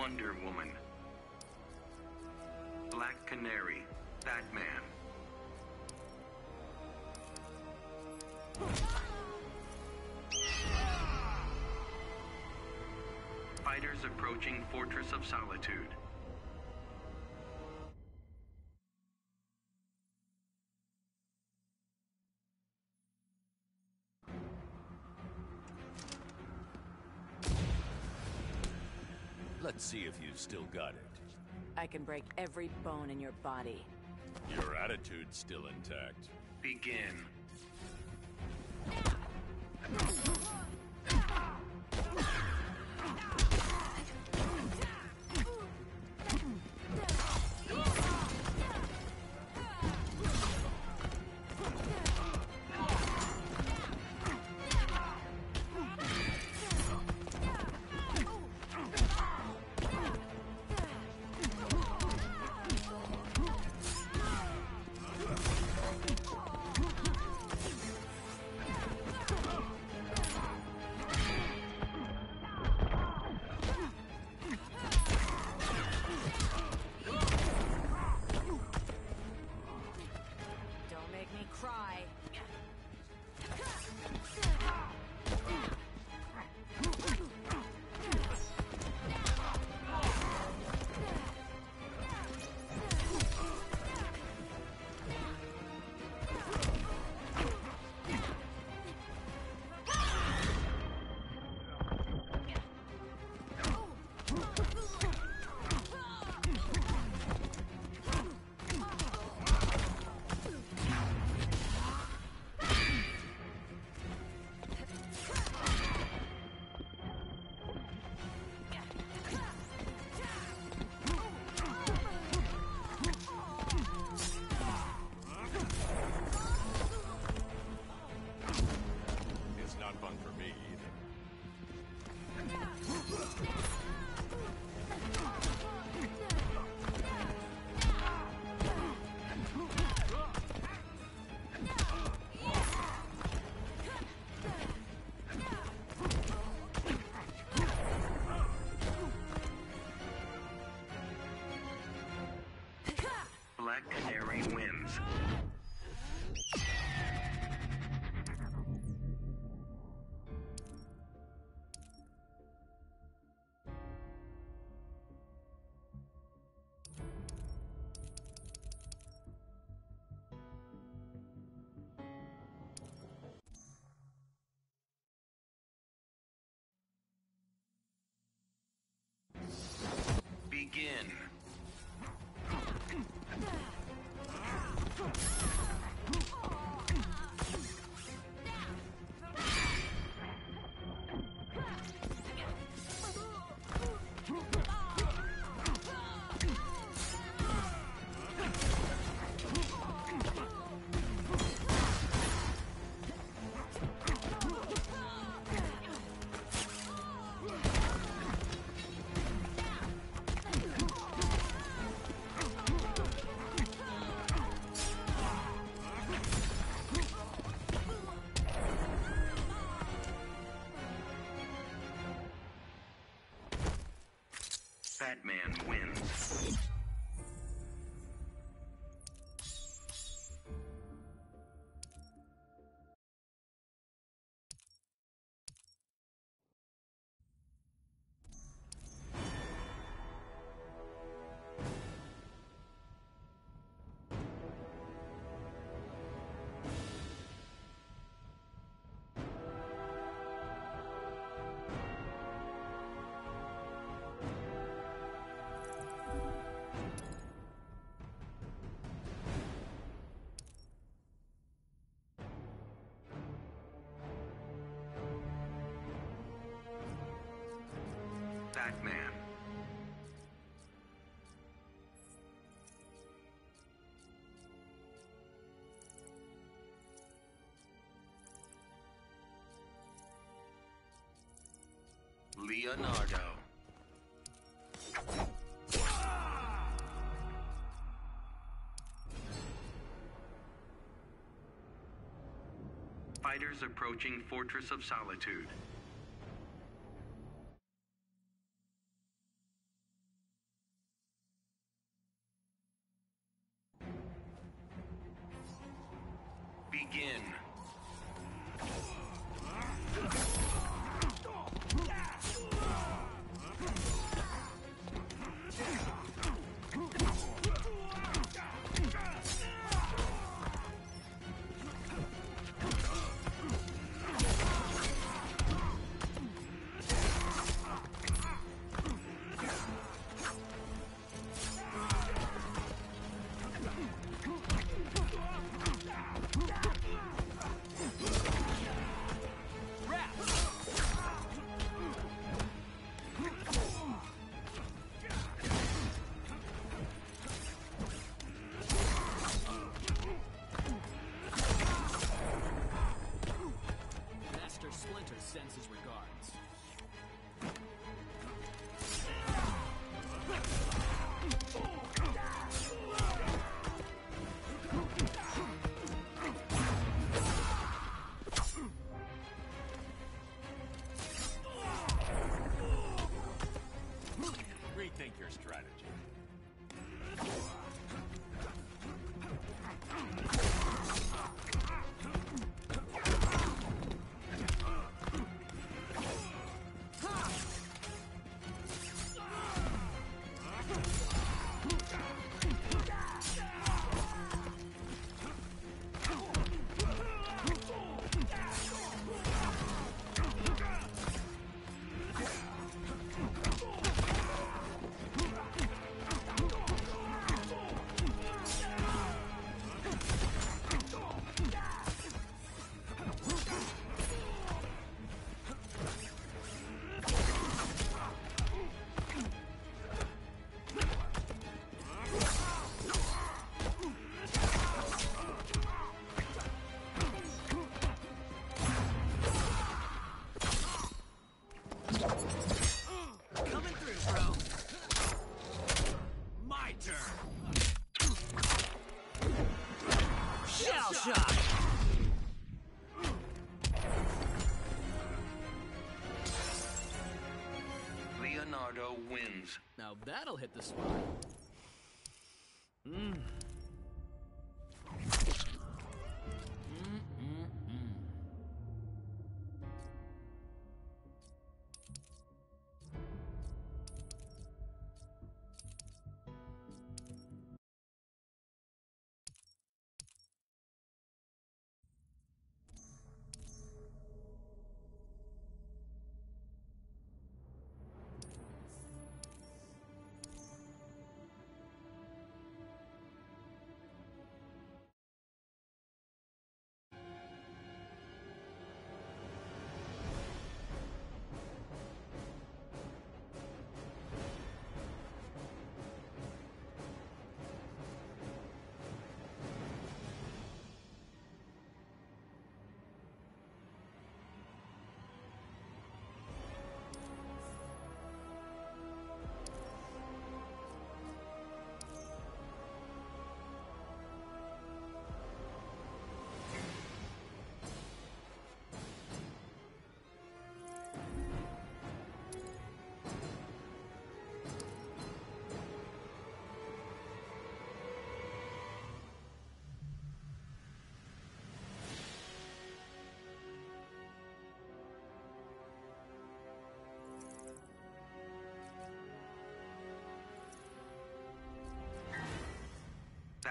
Wonder Woman. Black Canary, Batman. Fighters approaching Fortress of Solitude. Let's see if you've still got it. I can break every bone in your body. Your attitude's still intact. Begin. Batman wins. Batman. Leonardo. Fighters approaching Fortress of Solitude. Wins. Now that'll hit the spot.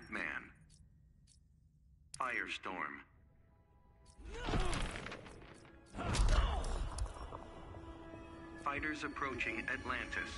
Batman. Firestorm. Fighters approaching Atlantis.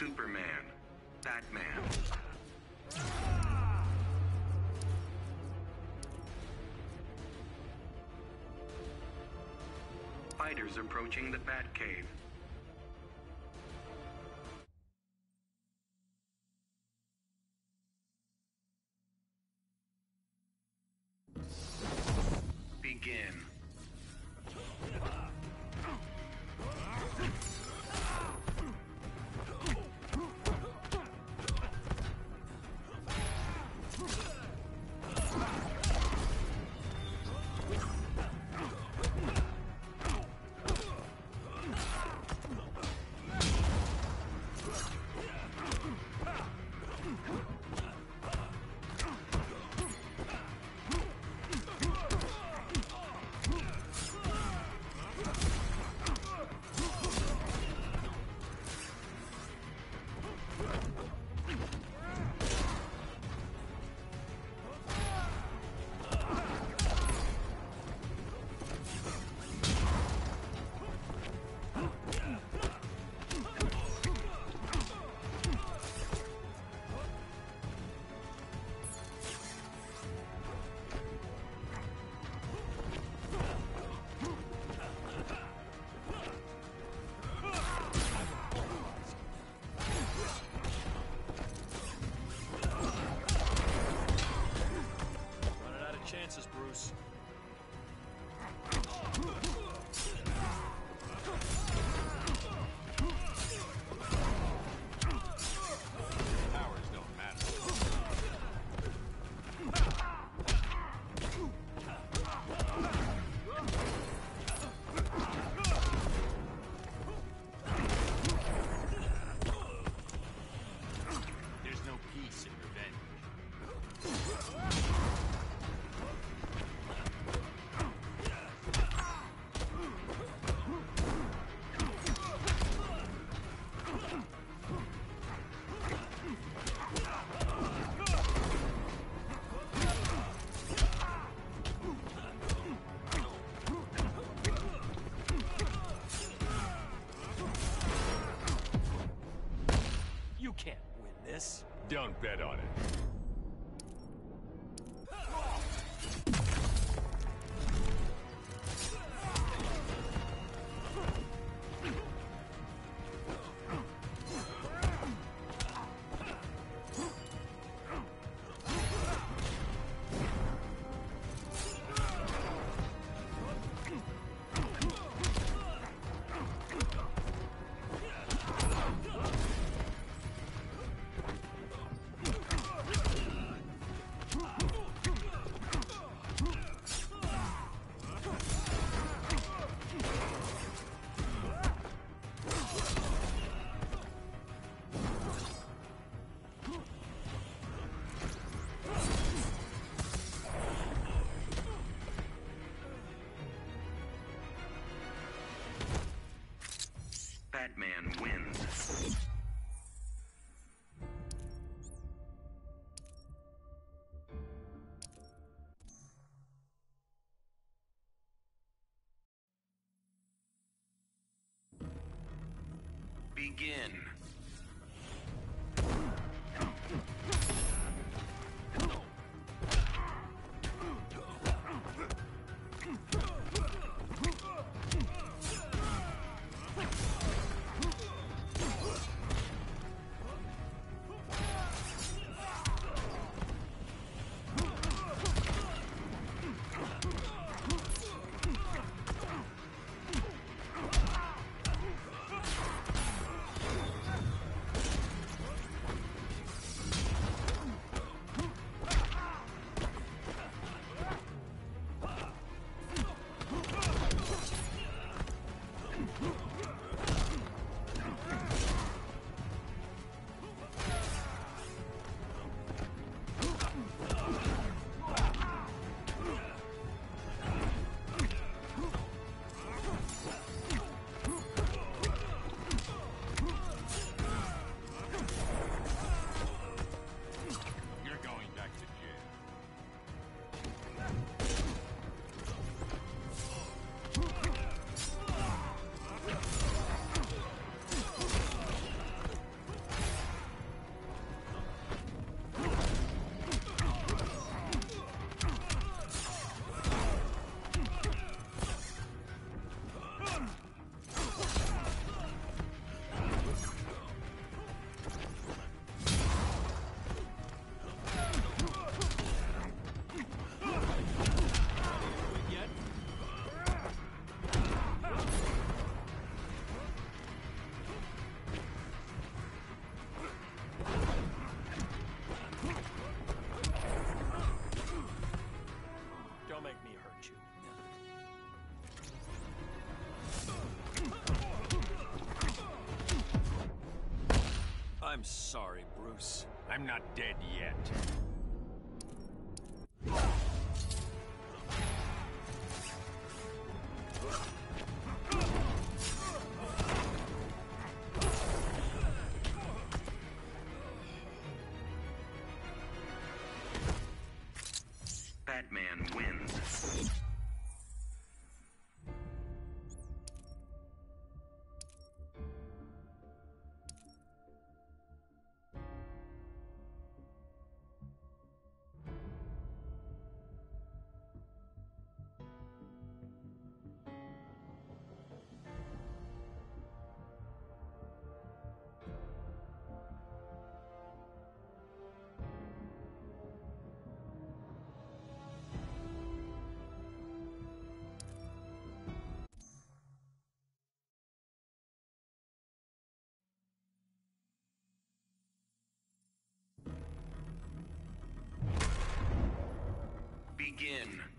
Superman. Batman. Fighters approaching the Batcave. Don't bet on it. Begin. Sorry, Bruce. I'm not dead yet. Begin.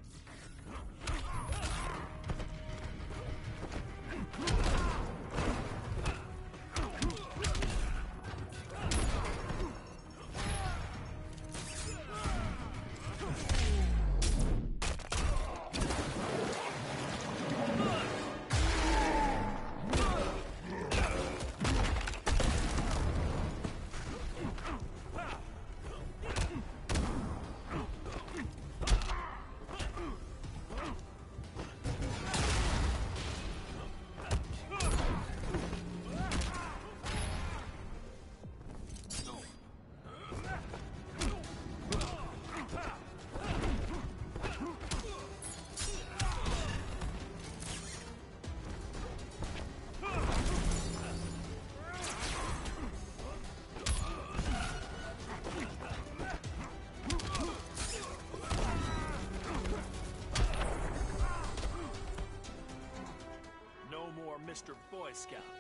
Boy Scout.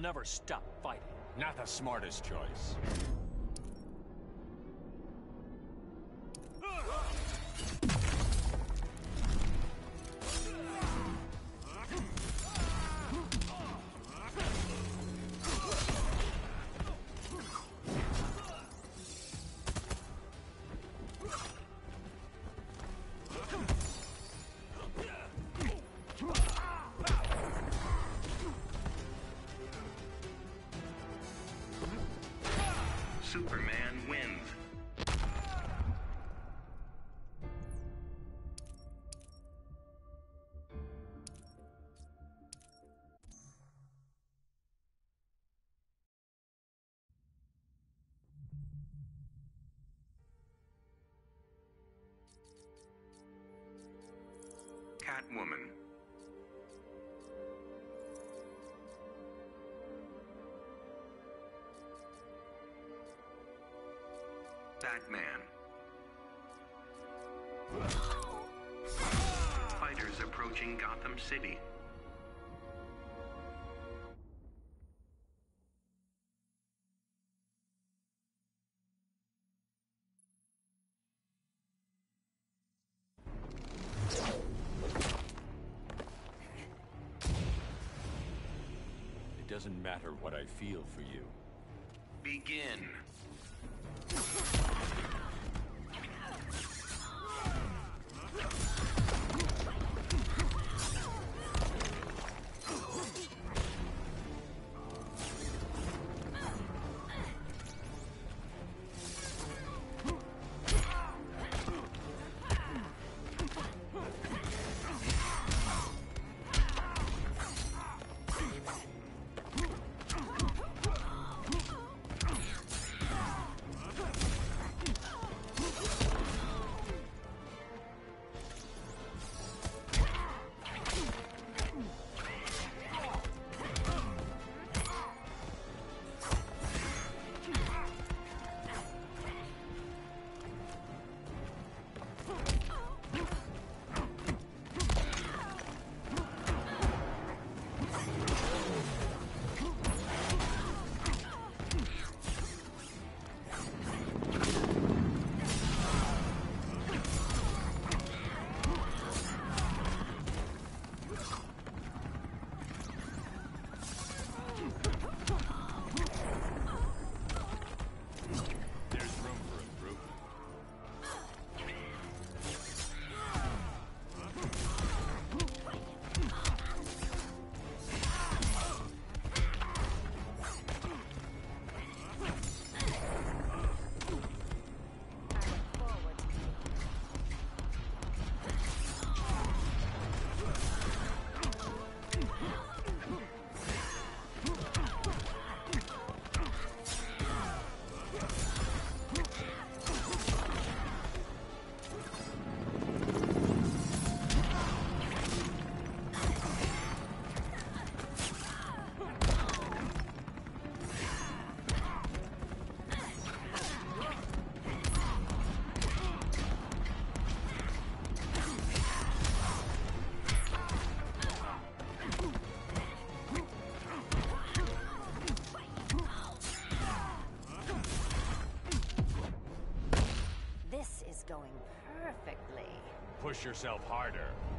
Never stop fighting. Not the smartest choice. Catwoman. Batman. Fighters approaching Gotham City. Doesn't matter what I feel for you. Begin. Push yourself harder.